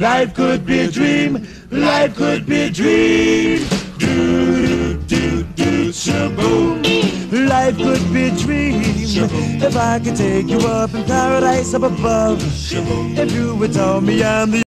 Life could be a dream. Life could be a dream. Do do do do shaboom. Life could be a dream. If I could take you up in paradise up above. If you would tell me I'm the